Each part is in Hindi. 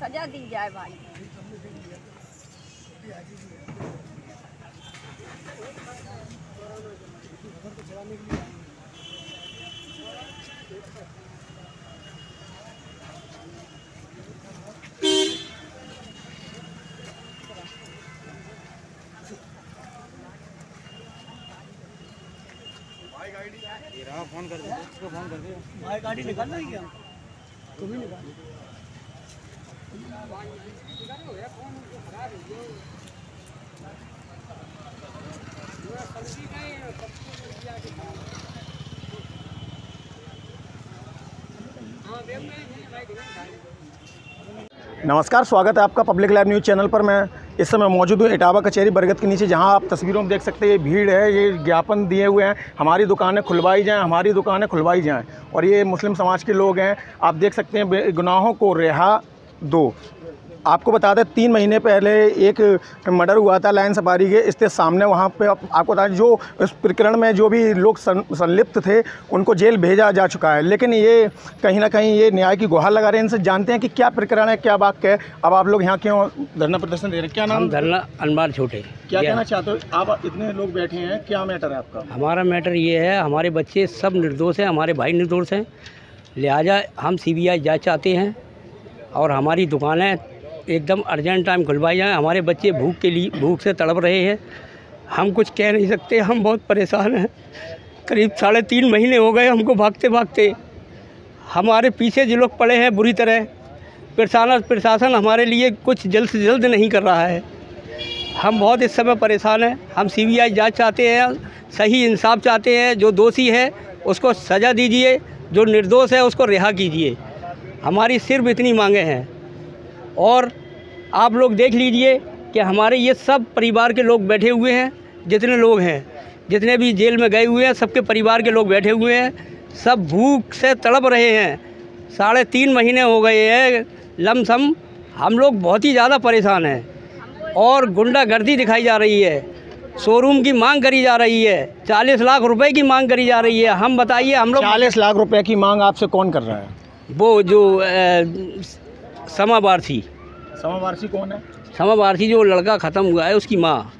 सजा दी जाए भाई। फ़ोन कर दे उसको फ़ोन कर दे। भाई गाड़ी निकालना है क्या? तुम ही निकाल। नमस्कार, स्वागत है आपका पब्लिक लाइव न्यूज़ चैनल पर। मैं इस समय मौजूद हूँ इटावा कचहरी बरगद के नीचे, जहाँ आप तस्वीरों में देख सकते हैं, ये भीड़ है, ये ज्ञापन दिए हुए हैं, हमारी दुकानें खुलवाई जाएँ, हमारी दुकानें खुलवाई जाएँ, और ये मुस्लिम समाज के लोग हैं। आप देख सकते हैं गुनाहों को रिहा दो। आपको बता दें तीन महीने पहले एक मर्डर हुआ था लाइन सफारी के इसके सामने वहाँ पे आप, आपको बता दें जो इस प्रकरण में जो भी लोग सं, संलिप्त थे उनको जेल भेजा जा चुका है। लेकिन ये कहीं ना कहीं ये न्याय की गुहार लगा रहे हैं। इनसे जानते हैं कि क्या प्रकरण है क्या बात है। अब आप लोग यहाँ क्यों धरना प्रदर्शन दे रहे हैं? क्या नाम? धरना अनबार छोटे क्या कहना चाहते हो? आप इतने लोग बैठे हैं क्या मैटर है आपका? हमारा मैटर ये है हमारे बच्चे सब निर्दोष हैं हमारे भाई निर्दोष हैं। लिहाजा हम सी सीबीआई जाँच चाहते हैं। और हमारी दुकानें एकदम अर्जेंट टाइम खुलवाई जाएँ। हमारे बच्चे भूख के लिए, भूख से तड़प रहे हैं। हम कुछ कह नहीं सकते, हम बहुत परेशान हैं। करीब साढ़े तीन महीने हो गए हमको भागते भागते। हमारे पीछे जो लोग पड़े हैं बुरी तरह, प्रशासन प्रशासन हमारे लिए कुछ जल्द से जल्द नहीं कर रहा है। हम बहुत इस समय परेशान हैं। हम सीबीआई जाँच चाहते हैं, सही इंसाफ चाहते हैं, जो दोषी है, उसको सज़ा दीजिए, जो निर्दोष है, उसको रिहा कीजिए। हमारी सिर्फ़ इतनी मांगे हैं। और आप लोग देख लीजिए कि हमारे ये सब परिवार के लोग बैठे हुए हैं, जितने लोग हैं, जितने भी जेल में गए हुए हैं, सबके परिवार के लोग बैठे हुए हैं, सब भूख से तड़प रहे हैं। साढ़े तीन महीने हो गए हैं, लमसम हम लोग बहुत ही ज़्यादा परेशान हैं। और गुंडागर्दी दिखाई जा रही है, शोरूम की मांग करी जा रही है, चालीस लाख रुपए की मांग करी जा रही है। हम बताइए, हम लोग चालीस लाख रुपए की मांग आपसे कौन कर रहा है? वो जो समावारसी समावारसी कौन है? समावारसी जो लड़का ख़त्म हुआ है उसकी माँ।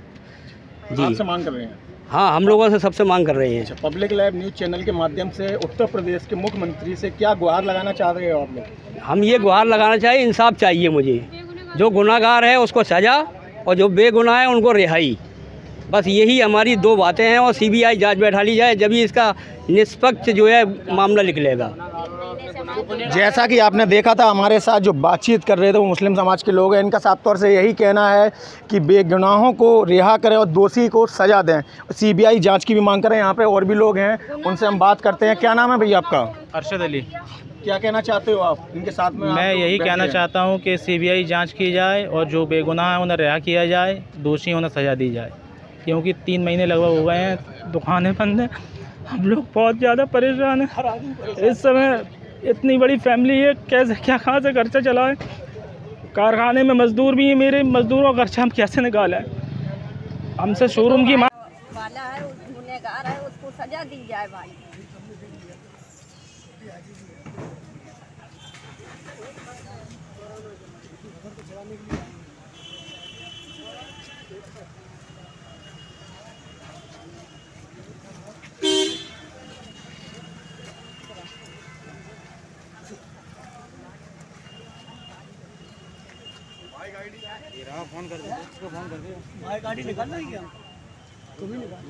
जी। आपसे मांग कर रहे हैं? हाँ हम लोगों से सबसे मांग कर रहे हैं। पब्लिक लाइव न्यूज़ चैनल के माध्यम से उत्तर प्रदेश के मुख्यमंत्री से क्या गुहार लगाना चाह रहे हो आप लोग? हम ये गुहार लगाना चाहिए इंसाफ चाहिए मुझे। जो गुनागार है उसको सज़ा और जो बेगुनाह है उनको रिहाई। बस यही हमारी दो बातें हैं और सीबीआई जाँच बैठा ली जाए जब ही इसका निष्पक्ष जो है मामला निकलेगा। जैसा कि आपने देखा था हमारे साथ जो बातचीत कर रहे थे वो मुस्लिम समाज के लोग हैं। इनका साफ़ तौर से यही कहना है कि बेगुनाहों को रिहा करें और दोषी को सजा दें। सीबीआई जाँच की भी मांग करें यहाँ पे और भी लोग हैं उनसे हम बात करते हैं। क्या नाम है भैया आपका? अरशद अली। क्या कहना चाहते हो आप? इनके साथ में मैं यही कहना चाहता हूँ कि सीबीआई जाँच की जाए और जो बेगुनाह है उन्हें रिहा किया जाए दोषी उन्हें सज़ा दी जाए। क्योंकि तीन महीने लगभग हो गए हैं दुकानें बंद हैं। हम लोग बहुत ज़्यादा परेशान हैं। इस समय इतनी बड़ी फैमिली है, कैसे, क्या, कहाँ से खर्चा चलाएँ कारखाने में मज़दूर भी हैं मेरे, मज़दूरों का खर्चा हम कैसे निकालें? हमसे शोरूम की मांग वाला है है, उसको सजा दी जाए भाई ये फ़ोन कर दे। इसको फ़ोन कर दे। भाई गाड़ी निकाल रही क्या? तुम ही निकाल